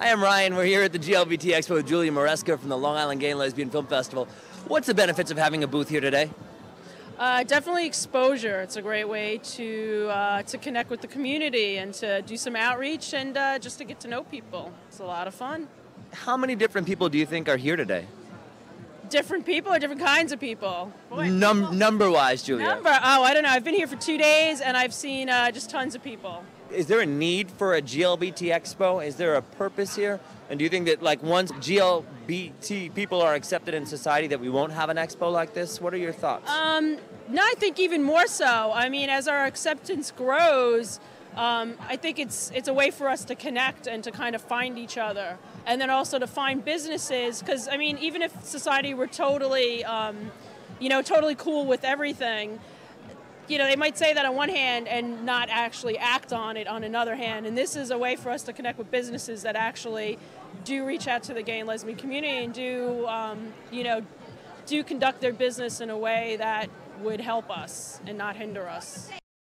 Hi, I'm Ryan. We're here at the GLBT Expo with Julia Maresca from the Long Island Gay and Lesbian Film Festival. What's the benefits of having a booth here today? Uh, definitely exposure. It's a great way to uh, to connect with the community and to do some outreach and uh, just to get to know people. It's a lot of fun. How many different people do you think are here today? Different people or different kinds of people. Boy, Num- number wise, Julia. number. Oh, I don't know. I've been here for two days and I've seen uh, just tons of people. Is there a need for a GLBT Expo? Is there a purpose here? And do you think that like once GLBT people are accepted in society that we won't have an expo like this? What are your thoughts? Um, no, I think even more so. I mean, as our acceptance grows, um, I think it's it's a way for us to connect and to kind of find each other, and then also to find businesses. Because I mean, even if society were totally, um, you know, totally cool with everything, you know, they might say that on one hand and not actually act on it on another hand. And this is a way for us to connect with businesses that actually do reach out to the gay and lesbian community and do, um, you know, do conduct their business in a way that would help us and not hinder us.